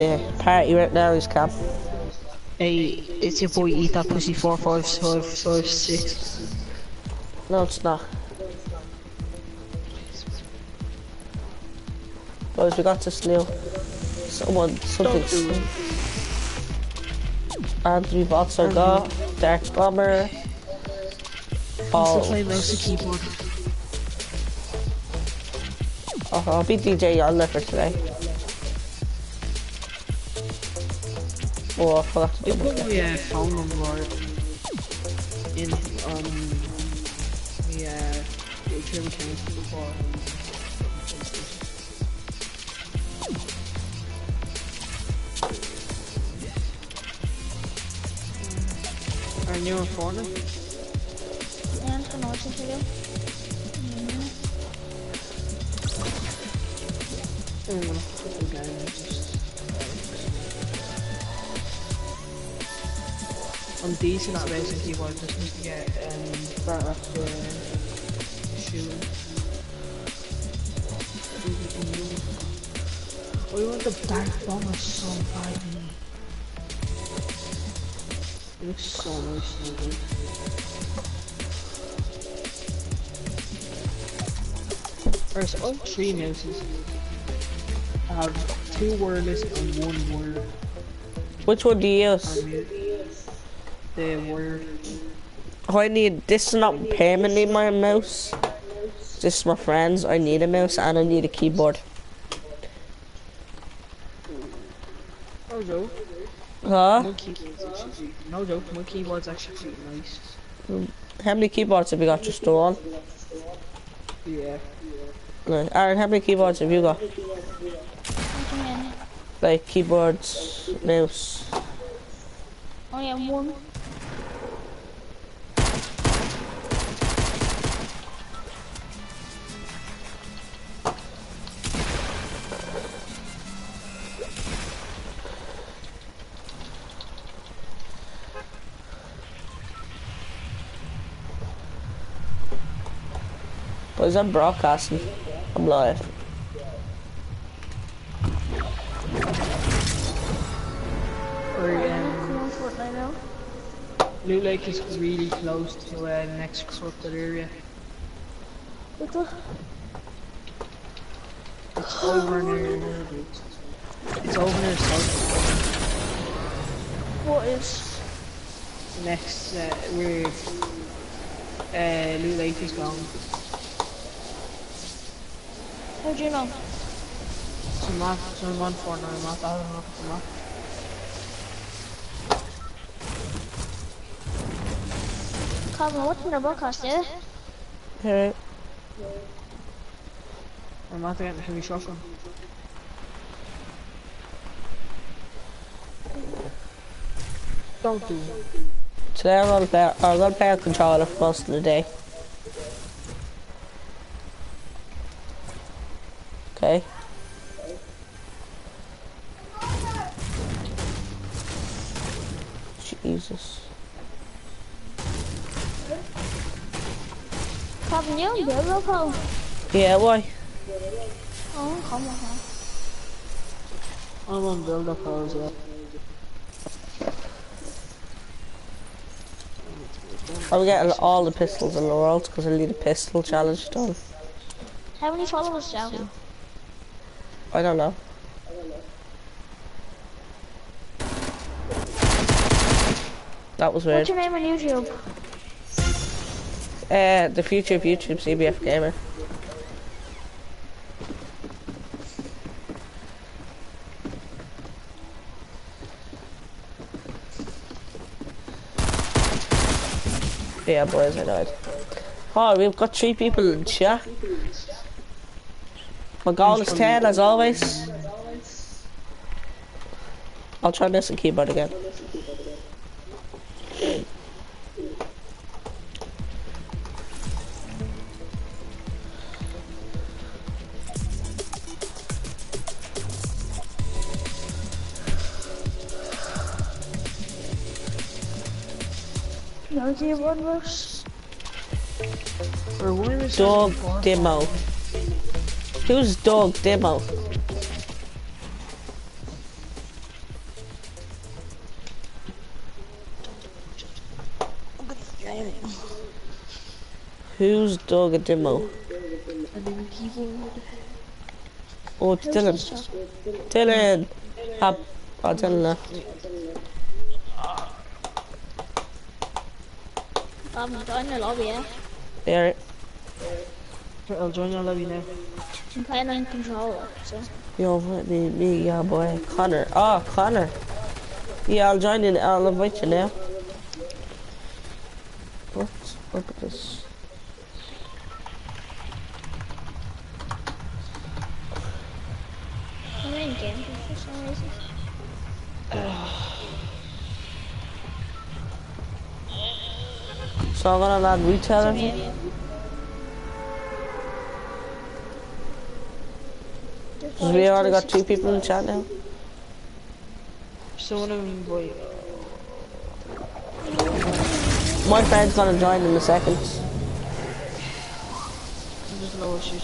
Yeah, party right now is Cam. Hey, it's your boy Eat That Pussy 45556. No, it's not. Boys, we got to new. Someone, something. It. Anthony bots I got. Dark Bomber. Oh, play mouse and keyboard. oh, I'll be DJ Yonder for today. Oh, I forgot to You double put check. my uh, phone number in um the uh YouTube before. Are you in Fortnite? Ja, det kan også selvfølgelig. Mm, okay, just- I'm decent at racing keyboard, just need to get um better at the shooting. Oh, you want the dark bomber so badly. It looks so nice, so good. There's all three mouses. I have two wireless and one wire. Which one do you use? The wire. Oh, I need, this is not permanently my mouse. This is my friend's. I need a mouse and I need a keyboard. No joke. Huh? My keyboard's no joke, my keyboard's actually pretty nice. How many keyboards have you got just one? Yeah. No. Aaron, how many keyboards have you got? Like keyboards, mouse. Jeg er one. Boys, I'm broadcasting. I'm live. Loot Lake is really close to uh, next corrupted area. Weet je? It's over near, it's over near south. What is? Next, uh, where uh, Loot Lake is gone. How do you know? It's a map, it's a one for now map, I don't know if it's a map. Calvin, what's in the broadcast, yeah? Alright. I'm not getting a heavy shotgun. Don't do it. Today I'm gonna play, I'm gonna play a controller for most of the day. You don't build up, how? Yeah, why? Oh, come on, huh? I'm on build up as well. I'm getting all the pistols in the world because I need a pistol challenge done. How many followers do you have? I don't know. That was weird. What's your name on YouTube? Uh, the future of YouTube, CBF Gamer. Yeah, boys, I died. Oh, we've got three people in chat. My goal is 10, as always. I'll try this and keyboard again. Converse? Or where is dog demo? Who's dog demo? Who's dog a demo? Oh, it's Dylan. Dylan. Dylan. Dylan. Dylan. Dylan. Dylan. Dylan. Dylan. I'm joining the lobby, yeah. There. Right, I'll join your lobby now. I'm playing on controller, so. Yo, let me, me, yeah, boy. Connor. Oh, Connor. Yeah, I'll join in. I'll invite you now. What's up with this? I'm in game for some reason. So I'm gonna land retail. Maybe. We already got two people in the chat now. So one of them, boy. My friend's gonna join in a second. There's no issue.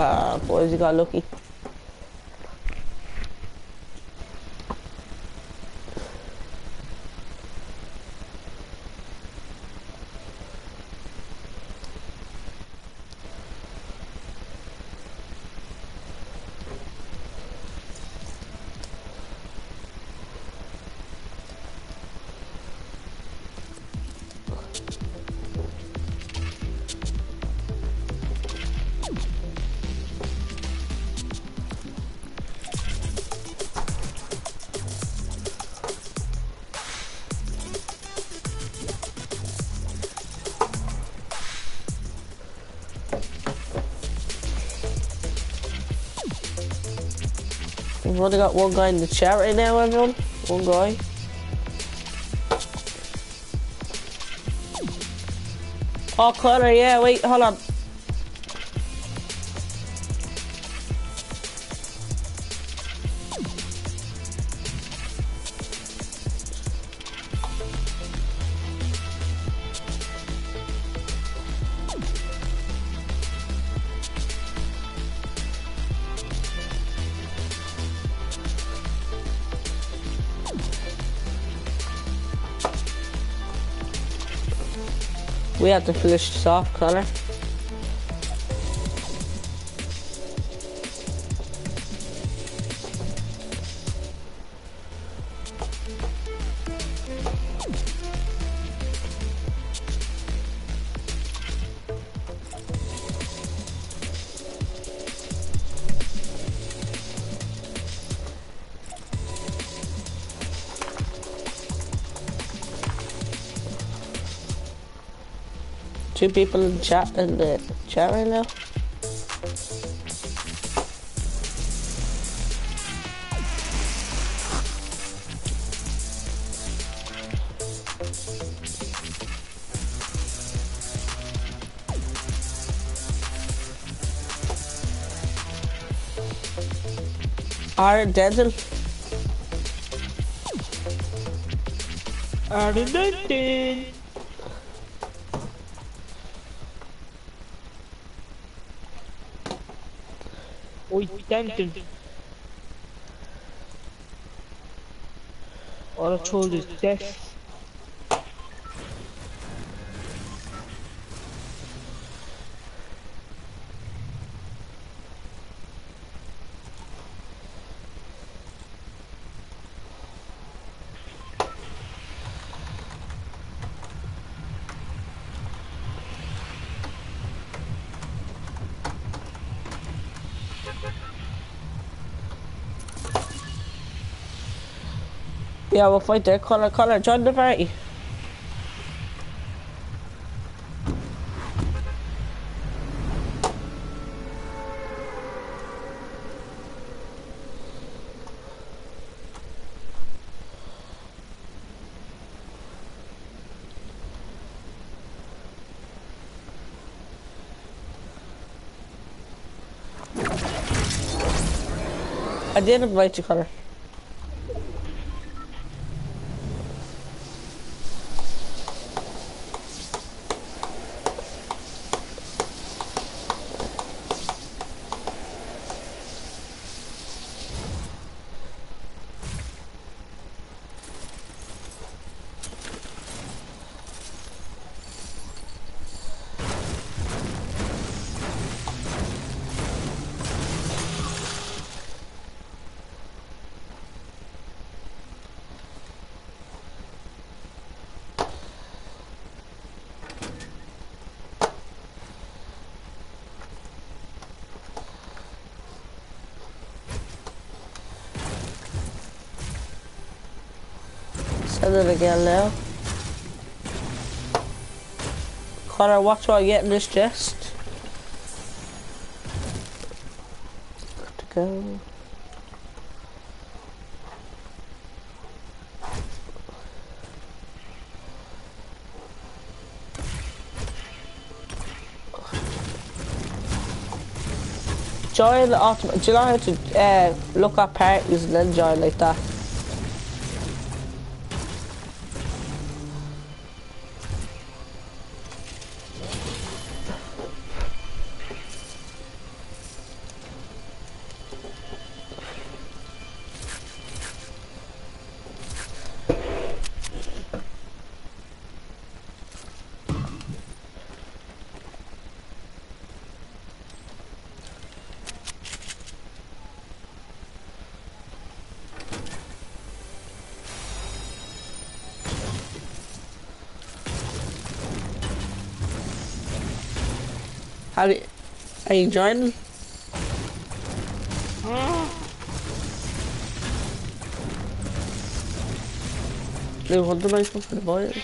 Ah, boys, you got lucky. We've only got one guy in the chat right now, everyone. One guy. Oh, Connor, yeah, wait, hold on. We have to finish this off, Connor. two people in chat in the chat right now. Are Denzel? Are Denzel? 80 I told is death Yeah, we'll fight there. Connor, Connor, join the party. I did invite you, Connor. Send it again now. Connor, what I get in this chest. Good to go. Join the ultimate. Do you know how to uh, look at parties and then join like that? Are you joining? They one for the boys.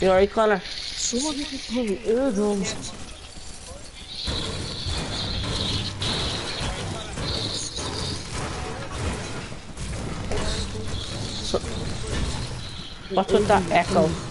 You alright, Connor? Someone told me eardrums. What's with that echo?